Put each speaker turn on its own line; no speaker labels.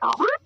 Oh,